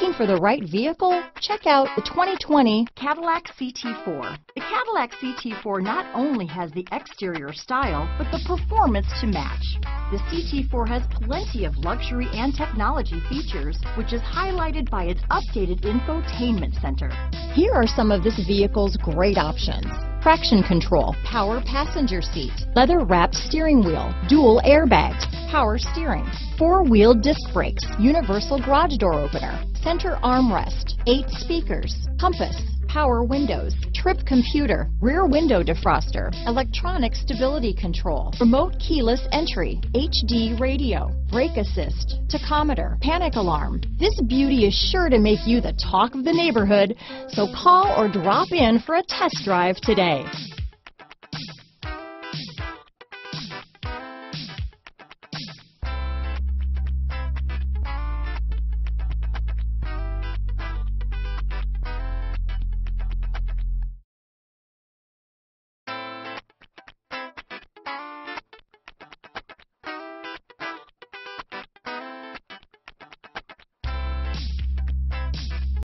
Looking for the right vehicle? Check out the 2020 Cadillac CT4. The Cadillac CT4 not only has the exterior style, but the performance to match. The CT4 has plenty of luxury and technology features, which is highlighted by its updated infotainment center. Here are some of this vehicle's great options. Traction control, power passenger seat, leather wrapped steering wheel, dual airbags, power steering, four-wheel disc brakes, universal garage door opener, center armrest, eight speakers, compass, power windows, trip computer, rear window defroster, electronic stability control, remote keyless entry, HD radio, brake assist, tachometer, panic alarm. This beauty is sure to make you the talk of the neighborhood, so call or drop in for a test drive today.